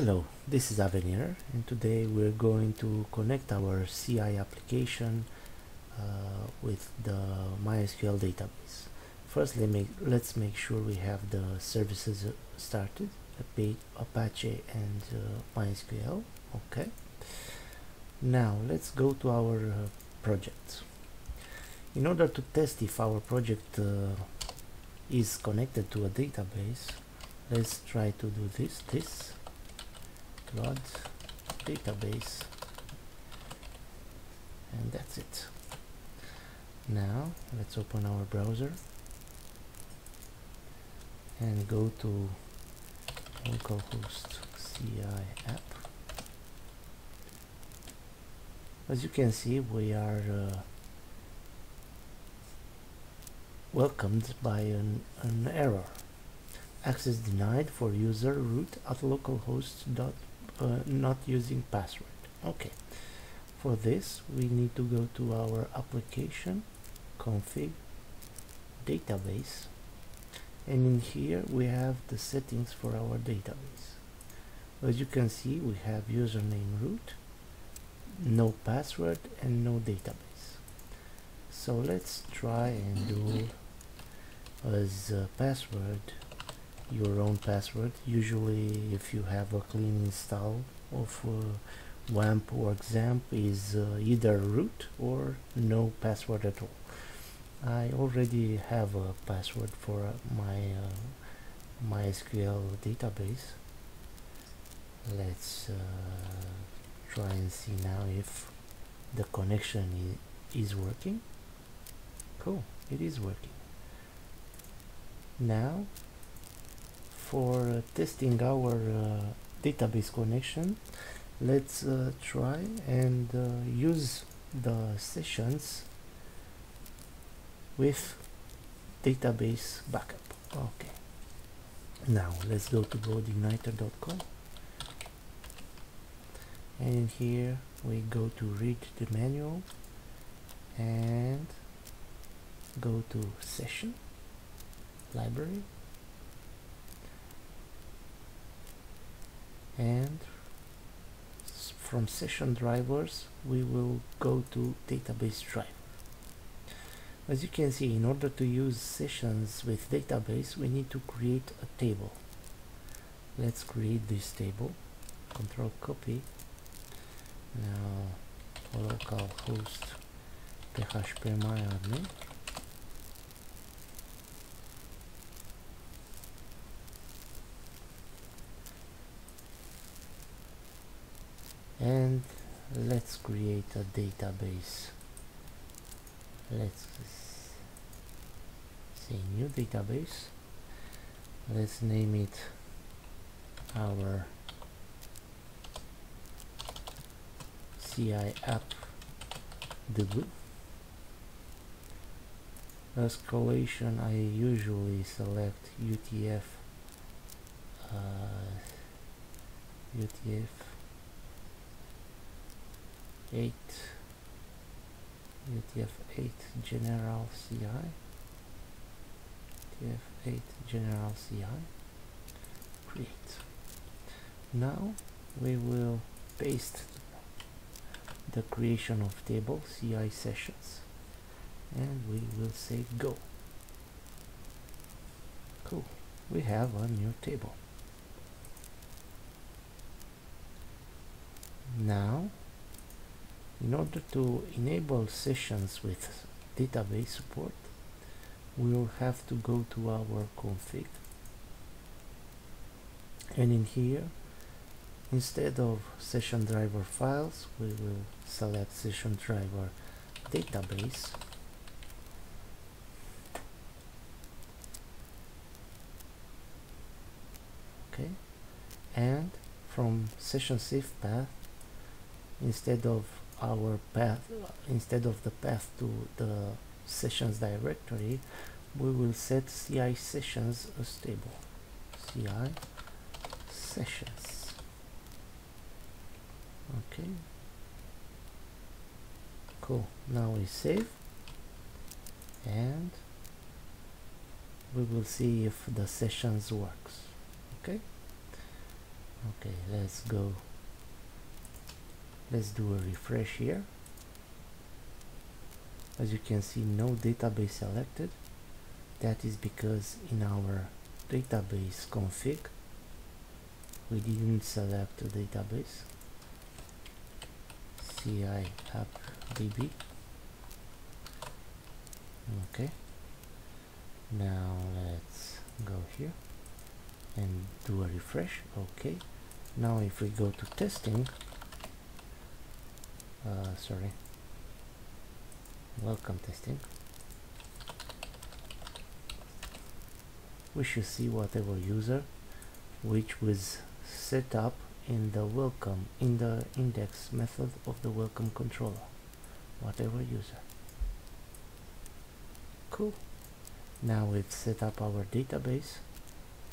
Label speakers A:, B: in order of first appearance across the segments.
A: Hello, this is Avenir and today we're going to connect our CI application uh, with the MySQL database. First, let me, let's make sure we have the services started, Apache and uh, MySQL. Okay. Now, let's go to our uh, project. In order to test if our project uh, is connected to a database, let's try to do this, this Cloud database. And that's it. Now let's open our browser and go to localhost CI app. As you can see we are uh, welcomed by an, an error. Access denied for user root at localhost.com uh, not using password. Okay. For this we need to go to our application config database and in here we have the settings for our database. As you can see we have username root no password and no database. So let's try and do as password your own password. Usually if you have a clean install of uh, WAMP or XAMPP is uh, either root or no password at all. I already have a password for uh, my uh, MySQL database. Let's uh, try and see now if the connection is working. Cool. It is working. Now for uh, testing our uh, database connection. Let's uh, try and use the sessions with database backup. Okay. Now let's go to codeigniter.com and here we go to read the manual and go to session library and from session drivers we will go to database driver as you can see in order to use sessions with database we need to create a table. Let's create this table. Control copy. Now localhost php and let's create a database. Let's say new database. Let's name it our CI app debug. Escalation I usually select UTF uh, UTF 8 UTF-8 General CI UTF-8 General CI create now we will paste the creation of table CI sessions and we will say go. Cool. We have a new table. Now in order to enable sessions with database support, we will have to go to our config. And in here instead of session driver files we will select session driver database. Okay. And from session save path instead of our path instead of the path to the sessions directory we will set CI sessions as stable. CI sessions. Okay. Cool. Now we save. And we will see if the sessions works. Okay? Okay let's go let's do a refresh here. As you can see no database selected. That is because in our database config we didn't select a database. Ci app db okay. Now let's go here and do a refresh. Okay. Now if we go to testing uh, sorry. Welcome testing. We should see whatever user which was set up in the welcome in the index method of the welcome controller. Whatever user. Cool. Now we've set up our database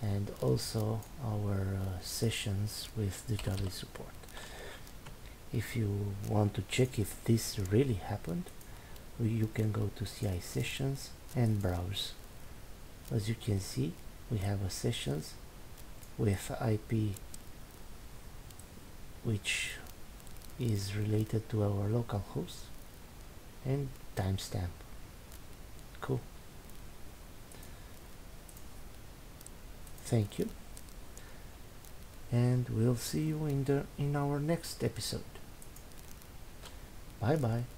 A: and also our uh, sessions with database support if you want to check if this really happened you can go to CI sessions and browse. As you can see we have a sessions with IP which is related to our local host and timestamp. Cool. Thank you. And we'll see you in the in our next episode bye bye